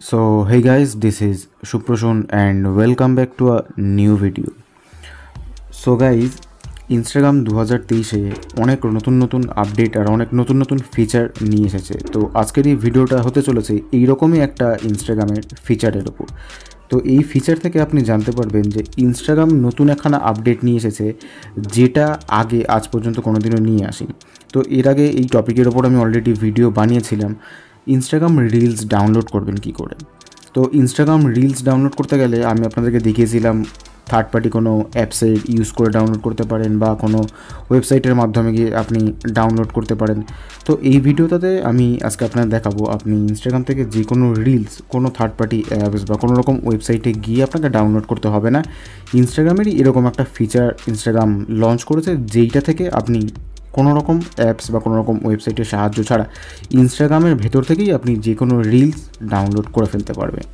So, hey guys, this is Shuproshon and welcome back to a new video. So guys Instagram দু হাজার তেইশে অনেক নতুন নতুন আপডেট আর অনেক নতুন নতুন ফিচার নিয়ে এসেছে। তো আজকের এই ভিডিওটা হতে চলেছে এইরকমই একটা ইনস্টাগ্রামের ফিচারের ওপর তো এই ফিচার থেকে আপনি জানতে পারবেন যে ইনস্টাগ্রাম নতুন একখানা আপডেট নিয়ে এসেছে যেটা আগে আজ পর্যন্ত কোনোদিনও নিয়ে আসেনি। তো এর আগে এই টপিকের ওপর আমি অলরেডি ভিডিও বানিয়েছিলাম। ইনস্টাগ্রাম রিলস ডাউনলোড করবেন কি করে? তো ইনস্টাগ্রাম রিলস ডাউনলোড করতে গেলে আমি আপনাদেরকে দেখিয়েছিলাম থার্ড পার্টি কোনো অ্যাপসের ইউজ করে ডাউনলোড করতে পারেন বা কোনো ওয়েবসাইটের মাধ্যমে গিয়ে আপনি ডাউনলোড করতে পারেন। তো এই ভিডিওটাতে আমি আজকে আপনাদের দেখাবো, আপনি ইনস্টাগ্রাম থেকে যে কোনো রিলস কোনো থার্ড পার্টি অ্যাপস বা কোনো রকম ওয়েবসাইটে গিয়ে আপনাকে ডাউনলোড করতে হবে না। ইনস্টাগ্রামেরই এরকম একটা ফিচার ইনস্টাগ্রাম লঞ্চ করেছে, যেইটা থেকে আপনি কোনো রকম অ্যাপস বা কোনো রকম ওয়েবসাইটের সাহায্য ছাড়া ইনস্টাগ্রামের ভেতর থেকেই আপনি যে কোনো রিলস ডাউনলোড করে ফেলতে পারবেন।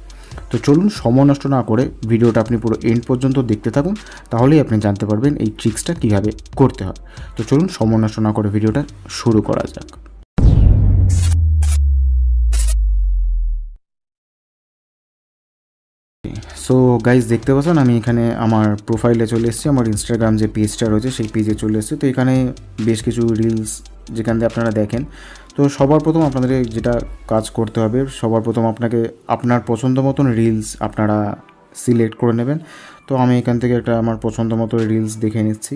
তো চলুন সময় নষ্ট না করে ভিডিওটা আপনি পুরো এন্ড পর্যন্ত দেখতে থাকুন, তাহলেই আপনি জানতে পারবেন এই ট্রিক্সটা কীভাবে করতে হয়। তো চলুন সময় নষ্ট না করে ভিডিওটা শুরু করা যাক। সো গাইজ দেখতে পাচ্ছেন, আমি এখানে আমার প্রোফাইলে চলে এসেছি, আমার ইনস্টাগ্রাম যে পেজটা রয়েছে, সেই পেজে চলে এসেছি। তো এখানে বেশ কিছু রিলস যেখান দিয়ে আপনারা দেখেন। তো সবার প্রথম আপনাদের যেটা কাজ করতে হবে, সবার প্রথম আপনাকে আপনার পছন্দ মতন রিলস আপনারা সিলেক্ট করে নেবেন। তো আমি এখান থেকে একটা আমার পছন্দ মতো রিলস দেখে নিচ্ছি।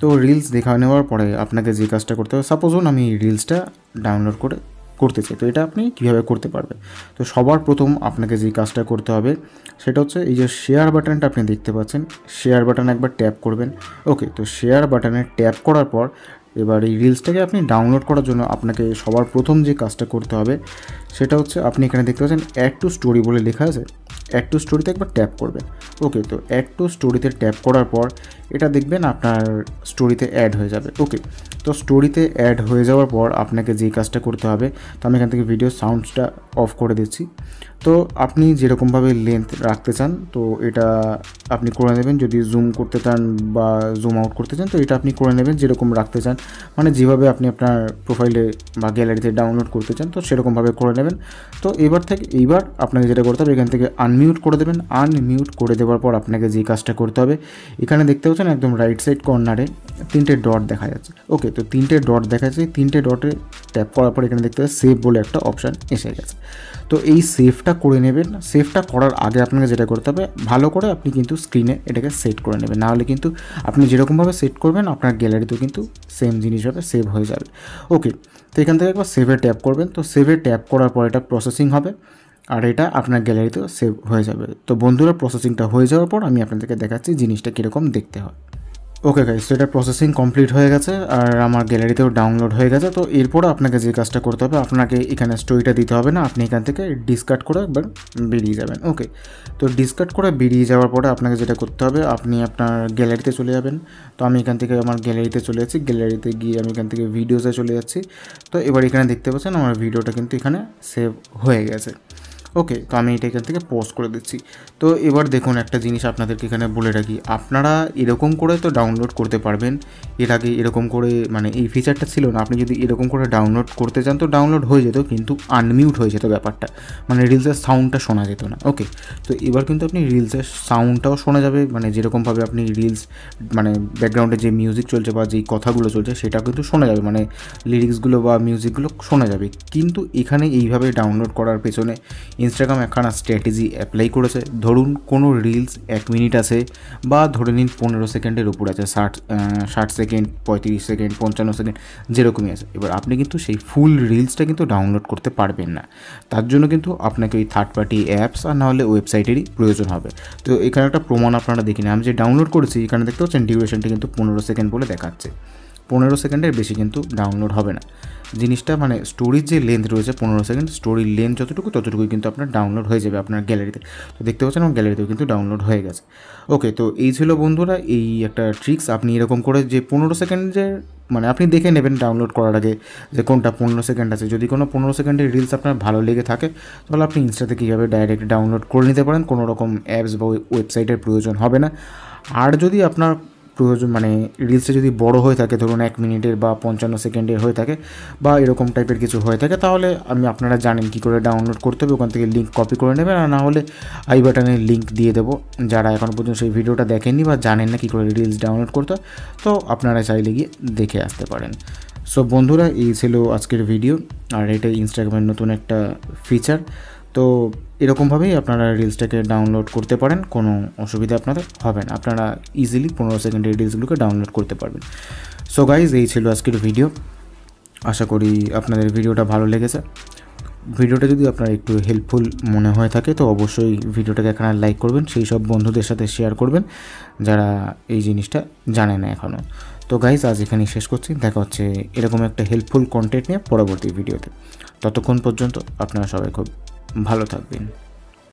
তো রিলস দেখা নেওয়ার পরে আপনাকে যে কাজটা করতে হবে সাপোজ আমি রিলসটা ডাউনলোড করে করতে চাই তো এটা আপনি কীভাবে করতে পারবেন? তো সবার প্রথম আপনাকে যে কাজটা করতে হবে, সেটা হচ্ছে এই যে শেয়ার বাটনটা আপনি দেখতে পাচ্ছেন। শেয়ার বাটন একবার ট্যাপ করবেন। ওকে তো শেয়ার বাটনে ট্যাপ করার পর এবার এই রিলসটাকে আপনি ডাউনলোড করার জন্য আপনাকে সবার প্রথম যে কাজটা করতে হবে, সেটা হচ্ছে আপনি এখানে দেখতে পাচ্ছেন অ্যাড টু স্টোরি বলে লেখা আছে। অ্যাড টু স্টোরিতে একবার ট্যাপ করবেন। ওকে তো অ্যাড টু স্টোরিতে ট্যাপ করার পর এটা দেখবেন আপনার স্টোরিতে অ্যাড হয়ে যাবে। ওকে তো স্টোরিতে অ্যাড হয়ে যাওয়ার পর আপনাকে যেই কাজটা করতে হবে, তো আমি এখান থেকে ভিডিও সাউন্ডসটা অফ করে দিচ্ছি। তো আপনি যেরকমভাবে লেন্থ রাখতে চান, তো এটা আপনি করে নেবেন। যদি জুম করতে চান বা জুম আউট করতে চান, তো এটা আপনি করে নেবেন যেরকম রাখতে চান। মানে যেভাবে আপনি আপনার প্রোফাইলে বা গ্যালারিতে ডাউনলোড করতে চান, তো সেরকমভাবে করে নেবেন। তো এবার থেকে, এইবার আপনাকে যেটা করতে হবে, এখান থেকে আনমিউট করে দেবেন। আনমিউট করে দেওয়ার পর আপনাকে যে কাজটা করতে হবে, এখানে দেখতে পাচ্ছেন একদম রাইট সাইড কর্নারে তিনটে ডট দেখা যাচ্ছে। ওকে তো তিনটে ডট দেখা যাচ্ছে। তিনটে ডটে ট্যাপ করার পর এখানে দেখতে পাচ্ছেন সেভ বলে একটা অপশান এসে গেছে। তো এই সেভটা করে নেবেন। সেভটা করার আগে আপনাকে যেটা করতে হবে, ভালো করে আপনি কিন্তু স্ক্রিনে এটাকে সেট করে নেবেন। নাহলে কিন্তু আপনি যেরকমভাবে সেট করবেন, আপনার গ্যালারিতেও কিন্তু সেম জিনিসভাবে সেভ হয়ে যাবে। ওকে তো এখান থেকে একবার সেভে ট্যাপ করবেন। তো সেভে ট্যাপ করার পর এটা প্রসেসিং হবে। আর এটা আপনার গ্যালারিতেও সেভ হয়ে যাবে। তো বন্ধুরা প্রসেসিংটা হয়ে যাওয়ার পর আমি আপনাদেরকে দেখাচ্ছি জিনিসটা কীরকম দেখতে হয়। ওকে গাইস তো এটা প্রসেসিং কমপ্লিট হয়ে গেছে আর আমার গ্যালারিতেও ডাউনলোড হয়ে গেছে। তো এরপর আপনাকে যে কাজটা করতে হবে, আপনাকে এখানে স্টোরিটা দিতে হবে না। আপনি এখান থেকে ডিসকাট করে একবার বেরিয়ে যাবেন। ওকে তো ডিসকাট করে বেরিয়ে যাওয়ার পরে আপনাকে যেটা করতে হবে, আপনি আপনার গ্যালারিতে চলে যাবেন। তো আমি এখান থেকে আমার গ্যালারিতে চলে যাচ্ছি। গ্যালারিতে গিয়ে আমি এখান থেকে ভিডিওসে চলে যাচ্ছি। তো এবার এখানে দেখতে পাচ্ছেন, আমার ভিডিওটা কিন্তু এখানে সেভ হয়ে গেছে। ওকে, তো আমি এটা এখান থেকে পোস্ট করে দিচ্ছি। তো এবার দেখুন একটা জিনিস আপনাদেরকে এখানে বলে রাখি। আপনারা এরকম করে তো ডাউনলোড করতে পারবেন। এর আগে এরকম করে মানে এই ফিচারটা ছিল না। আপনি যদি এরকম করে ডাউনলোড করতে চান তো ডাউনলোড হয়ে যেত, কিন্তু আনমিউট হয়ে যেত ব্যাপারটা। মানে রিলসের সাউন্ডটা শোনা যেত না। ওকে, তো এবার কিন্তু আপনি রিলসের সাউন্ডটাও শোনা যাবে। মানে যেরকমভাবে আপনি রিলস মানে ব্যাকগ্রাউন্ডে যে মিউজিক চলছে বা যেই কথাগুলো চলছে সেটা কিন্তু শোনা যাবে। মানে লিরিক্সগুলো বা মিউজিকগুলো শোনা যাবে। কিন্তু এখানে এইভাবে ডাউনলোড করার পেছনে ইনস্টাগ্রাম একখানা স্ট্র্যাটেজি অ্যাপ্লাই করেছে। ধরুন কোনো রিলস এক মিনিট আছে বা ধরে নিন পনেরো সেকেন্ডের উপর আছে, ষাট ষাট সেকেন্ড পঁয়ত্রিশ সেকেন্ড পঞ্চান্ন সেকেন্ড যেরকমই আছে। এবার আপনি কিন্তু সেই ফুল রিলসটা কিন্তু ডাউনলোড করতে পারবেন না। তার জন্য কিন্তু আপনাকে ওই থার্ড পার্টি অ্যাপস আর নাহলে ওয়েবসাইটেরই প্রয়োজন হবে। তো এখানে একটা প্রমাণ আপনারা দেখি আমি যে ডাউনলোড করেছি, এখানে দেখতে পাচ্ছেন ডিউরেশনটা কিন্তু পনেরো সেকেন্ড বলে দেখাচ্ছে। পনেরো সেকেন্ডের বেশি কিন্তু ডাউনলোড হবে না। জিনিসটা মানে স্টোরির যে লেন্থ রয়েছে পনেরো সেকেন্ড স্টোরির লেন্থ যতটুকু, ততটুকুই কিন্তু আপনার ডাউনলোড হয়ে যাবে আপনার গ্যালারিতে তো। দেখতে পাচ্ছেন আমার গ্যালারিতেও কিন্তু ডাউনলোড হয়ে গেছে। ওকে তো এই ছিল বন্ধুরা এই একটা ট্রিক্স আপনি এরকম করে যে পনেরো সেকেন্ডের মানে আপনি দেখে নেবেন ডাউনলোড করার আগে যে কোনটা পনেরো সেকেন্ড আছে। যদি কোনো পনেরো সেকেন্ডের রিলস আপনার ভালো লেগে থাকে, তাহলে আপনি ইনস্টাতে কীভাবে ডাইরেক্ট ডাউনলোড করে নিতে পারেন? কোনো রকম অ্যাপস বা ওয়েবসাইটের প্রয়োজন হবে না। আর যদি আপনার প্রয়োজন মানে রিলসটা যদি বড় হয়ে থাকে, ধরুন এক মিনিটের বা পঞ্চান্ন সেকেন্ডের হয়ে থাকে বা এরকম টাইপের কিছু হয়ে থাকে, তাহলে আমি আপনারা জানেন কী করে ডাউনলোড করতে হবে, ওখান থেকে লিঙ্ক কপি করে নেবেন, আর না হলে আই বাটনের লিঙ্ক দিয়ে দেবো। যারা এখন পর্যন্ত সেই ভিডিওটা দেখেননি বা জানেন না কী করে রিলস ডাউনলোড করতে তো আপনারা চাইলে গিয়ে দেখে আসতে পারেন। সো বন্ধুরা, এই ছিল আজকের ভিডিও আর এটা ইনস্টাগ্রামের নতুন একটা ফিচার তো এরকমভাবেই আপনারা রিলসটাকে ডাউনলোড করতে পারেন, কোনো অসুবিধা আপনাদের হবে না। আপনারা ইজিলি পনেরো সেকেন্ডের রিলসগুলোকে ডাউনলোড করতে পারবেন। সো গাইজ এই ছিল আজকের ভিডিও আশা করি আপনাদের ভিডিওটা ভালো লেগেছে। ভিডিওটা যদি আপনার একটু হেল্পফুল মনে হয়ে থাকে, তো অবশ্যই ভিডিওটাকে এখানে লাইক করবেন। সেই সব বন্ধুদের সাথে শেয়ার করবেন, যারা এই জিনিসটা জানে না এখনও তো গাইজ আজ এখানেই শেষ করছি। দেখা হচ্ছে এরকম একটা হেল্পফুল কন্টেন্ট নিয়ে পরবর্তী ভিডিওতে ততক্ষণ পর্যন্ত আপনারা সবাই খুব ভালো থাকবেন।